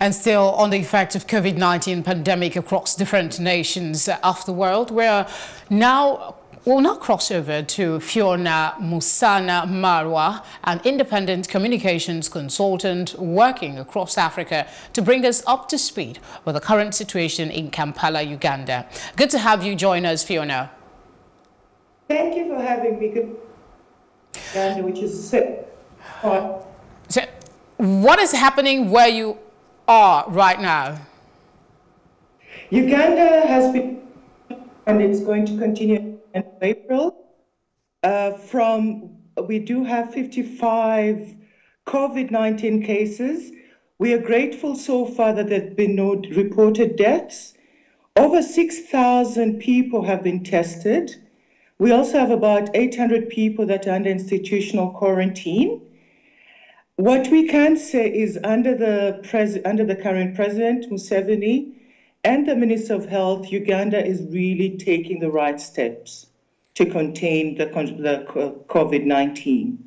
And still on the effect of COVID-19 pandemic across different nations of the world, we're now We'll now cross over to Fiona Musana Marwa, an independent communications consultant working across Africa to bring us up to speed with the current situation in Kampala, Uganda. Good to have you join us, Fiona. Thank you for having me. Good Uganda, which is so, so what is happening where you are right now? Uganda has been, and it's going to continue in April. Uh, from we do have 55 COVID-19 cases. We are grateful so far that there have been no reported deaths. Over 6,000 people have been tested. We also have about 800 people that are under institutional quarantine. What we can say is under the pres- under the current president Museveni and the Minister of Health, Uganda is really taking the right steps to contain the, the COVID 19.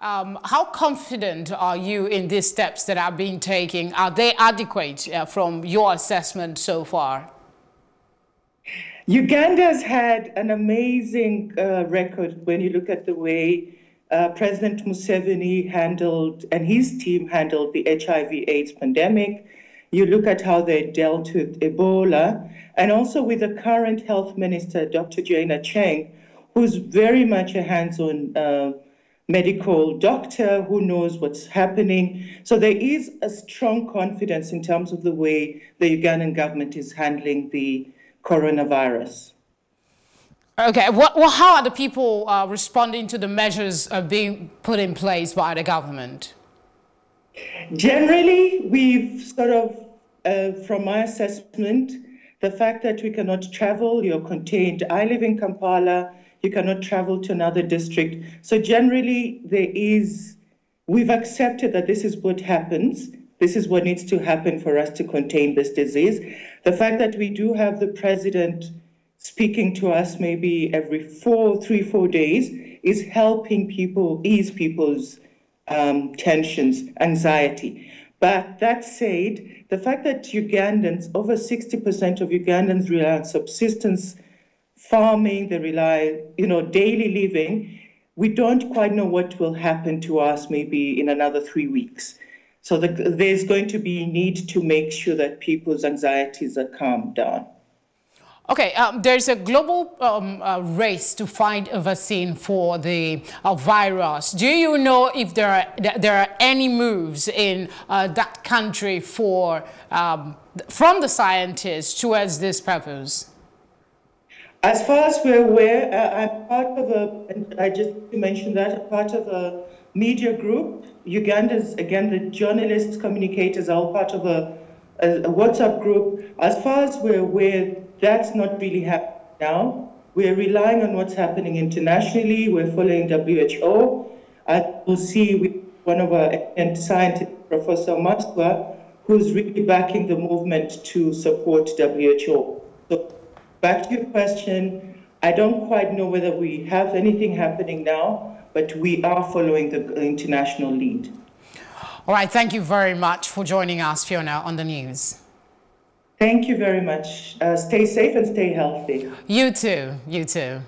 Um, how confident are you in these steps that are being taken? Are they adequate uh, from your assessment so far? Uganda's had an amazing uh, record when you look at the way uh, President Museveni handled and his team handled the HIV AIDS pandemic. You look at how they dealt with Ebola, and also with the current health minister, Dr. Jane Aceng, who's very much a hands on uh, medical doctor who knows what's happening. So there is a strong confidence in terms of the way the Ugandan government is handling the coronavirus. Okay, well, how are the people uh, responding to the measures uh, being put in place by the government? Generally, we've sort of, uh, from my assessment, the fact that we cannot travel, you're contained. I live in Kampala, you cannot travel to another district. So, generally, there is, we've accepted that this is what happens. This is what needs to happen for us to contain this disease. The fact that we do have the president speaking to us maybe every four, three, four days is helping people ease people's um, tensions, anxiety. But that said, the fact that Ugandans, over 60% of Ugandans rely on subsistence farming, they rely, you know, daily living, we don't quite know what will happen to us maybe in another three weeks. So the, there's going to be need to make sure that people's anxieties are calmed down. Okay, um, there's a global um, uh, race to find a vaccine for the uh, virus. Do you know if there are there are any moves in uh, that country for um, from the scientists towards this purpose? As far as we're aware, uh, I'm part of a, I just mentioned that, part of a media group. Uganda's, again, the journalists, communicators are all part of a, a, a WhatsApp group. As far as we're aware, that's not really happening now. We're relying on what's happening internationally. We're following WHO. I will see with one of our scientists, Professor Maswa, who's really backing the movement to support WHO. So back to your question, I don't quite know whether we have anything happening now, but we are following the international lead. All right, thank you very much for joining us, Fiona, on the news. Thank you very much. Uh, stay safe and stay healthy. You too. You too.